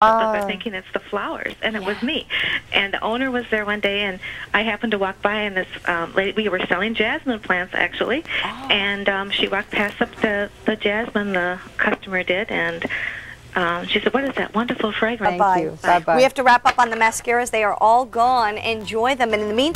But they're thinking it's the flowers, and it was me. And the owner was there one day, and I happened to walk by, and this um, lady, we were selling jasmine plants actually, Oh. and um, she walked past up the the jasmine, the customer did, and um, she said, "What is that wonderful fragrance?" Bye-bye. We have to wrap up on the mascaras. They are all gone. Enjoy them. And in the meantime,